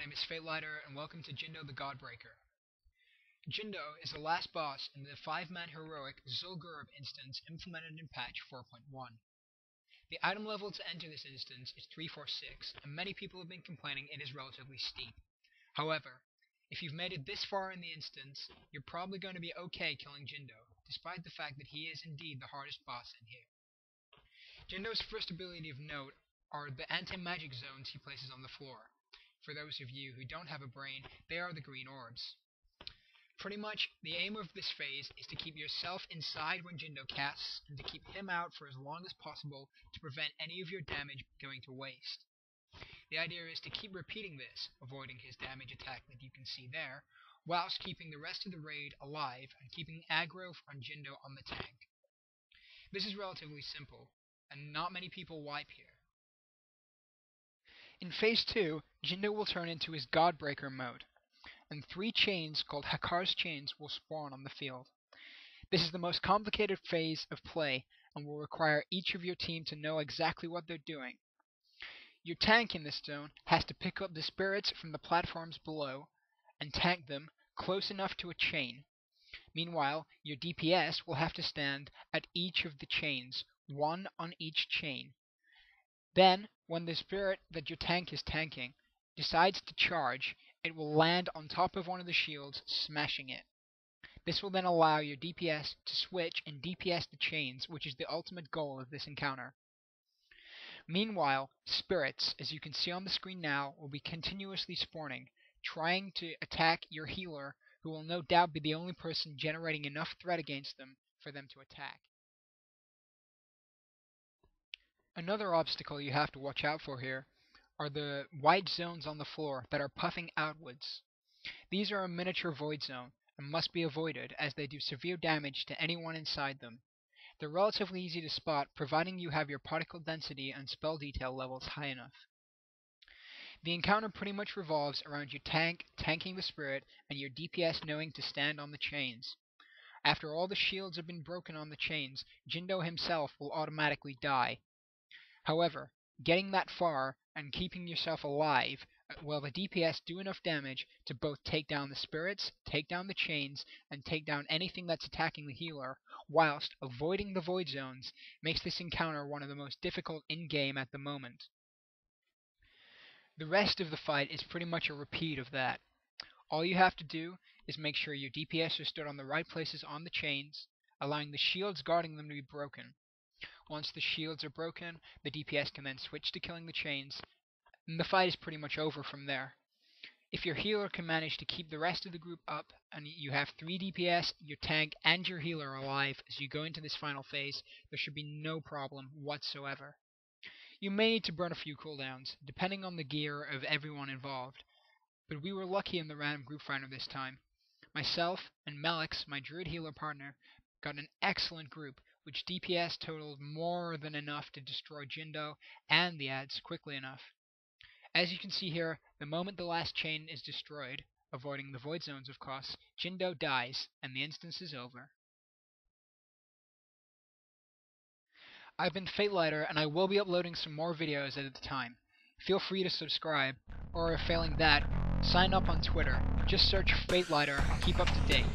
my name is Fatelighter, and welcome to Jindo the Godbreaker. Jindo is the last boss in the 5-man heroic Zul'Gurub instance implemented in patch 4.1. The item level to enter this instance is 346, and many people have been complaining it is relatively steep. However, if you've made it this far in the instance, you're probably going to be okay killing Jindo, despite the fact that he is indeed the hardest boss in here. Jindo's first ability of note are the anti-magic zones he places on the floor. For those of you who don't have a brain, they are the green orbs. Pretty much, the aim of this phase is to keep yourself inside when Jindo casts, and to keep him out for as long as possible to prevent any of your damage going to waste. The idea is to keep repeating this, avoiding his damage attack that you can see there, whilst keeping the rest of the raid alive and keeping aggro on Jindo on the tank. This is relatively simple, and not many people wipe here. In Phase 2, Jindo will turn into his Godbreaker mode, and three chains called Hakkar's Chains will spawn on the field. This is the most complicated phase of play and will require each of your team to know exactly what they're doing. Your tank in this zone has to pick up the spirits from the platforms below and tank them close enough to a chain. Meanwhile, your DPS will have to stand at each of the chains, one on each chain. Then, when the spirit that your tank is tanking decides to charge, it will land on top of one of the shields, smashing it. This will then allow your DPS to switch and DPS the chains, which is the ultimate goal of this encounter. Meanwhile, spirits, as you can see on the screen now, will be continuously spawning, trying to attack your healer, who will no doubt be the only person generating enough threat against them for them to attack. Another obstacle you have to watch out for here are the white zones on the floor that are puffing outwards. These are a miniature void zone and must be avoided as they do severe damage to anyone inside them. They're relatively easy to spot providing you have your particle density and spell detail levels high enough. The encounter pretty much revolves around your tank tanking the spirit and your DPS knowing to stand on the chains. After all the shields have been broken on the chains, Jindo himself will automatically die, However, getting that far and keeping yourself alive uh, will the DPS do enough damage to both take down the spirits, take down the chains, and take down anything that's attacking the healer, whilst avoiding the void zones makes this encounter one of the most difficult in-game at the moment. The rest of the fight is pretty much a repeat of that. All you have to do is make sure your DPS are stood on the right places on the chains, allowing the shields guarding them to be broken. Once the shields are broken, the DPS can then switch to killing the chains, and the fight is pretty much over from there. If your healer can manage to keep the rest of the group up, and you have 3 DPS, your tank, and your healer alive as you go into this final phase, there should be no problem whatsoever. You may need to burn a few cooldowns, depending on the gear of everyone involved, but we were lucky in the random group finder this time. Myself and Melix, my druid healer partner, got an excellent group which DPS totaled more than enough to destroy Jindo and the adds quickly enough. As you can see here, the moment the last chain is destroyed, avoiding the void zones of course, Jindo dies, and the instance is over. I've been Fatelighter, and I will be uploading some more videos at the time. Feel free to subscribe, or failing that, sign up on Twitter. Just search Fatelighter, keep up to date.